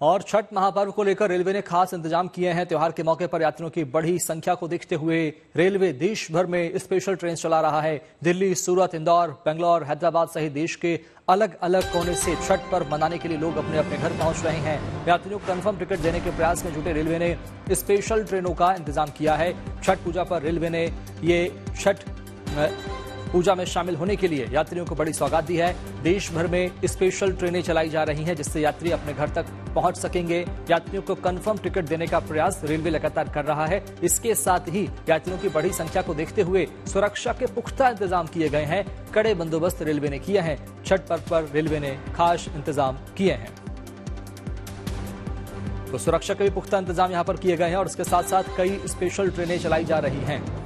और छठ महापर्व को लेकर रेलवे ने खास इंतज़ाम किए हैं। त्योहार के मौके पर यात्रियों की बढ़ी संख्या को देखते हुए रेलवे देश भर में स्पेशल ट्रेन चला रहा है। दिल्ली, सूरत, इंदौर, बेंगलोर, हैदराबाद सहित देश के अलग अलग कोने से छठ पर्व मनाने के लिए लोग अपने अपने घर पहुँच रहे हैं। यात्रियों को कन्फर्म टिकट देने के प्रयास में जुटे रेलवे ने स्पेशल ट्रेनों का इंतज़ाम किया है। छठ पूजा पर रेलवे ने ये छठ पूजा में शामिल होने के लिए यात्रियों को बड़ी सौगात दी है। देश भर में स्पेशल ट्रेनें चलाई जा रही हैं जिससे यात्री अपने घर तक पहुँच सकेंगे। यात्रियों को कंफर्म टिकट देने का प्रयास रेलवे लगातार कर रहा है। इसके साथ ही यात्रियों की बड़ी संख्या को देखते हुए सुरक्षा के पुख्ता इंतज़ाम किए गए हैं। कड़े बंदोबस्त रेलवे ने किए हैं। छठ पर्व पर रेलवे ने खास इंतज़ाम किए हैं। तो सुरक्षा के भी पुख्ता इंतज़ाम यहाँ पर किए गए हैं और इसके साथ साथ कई स्पेशल ट्रेनें चलाई जा रही हैं।